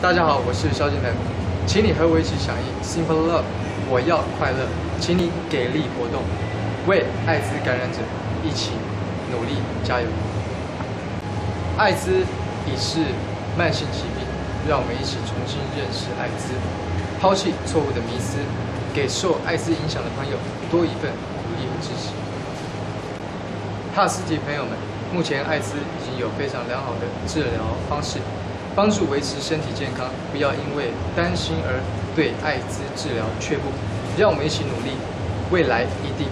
大家好，我是萧敬腾，请你和我一起响应。Simple Love，我要快乐，请你给力活动，为艾滋感染者一起努力加油。艾滋已是慢性疾病，让我们一起重新认识艾滋，抛弃错误的迷思，给受艾滋影响的朋友多一份鼓励和支持。帕斯提朋友们，目前艾滋已经有非常良好的治疗方式，帮助维持身体健康。不要因为担心而对艾滋治疗却步，让我们一起努力，未来一定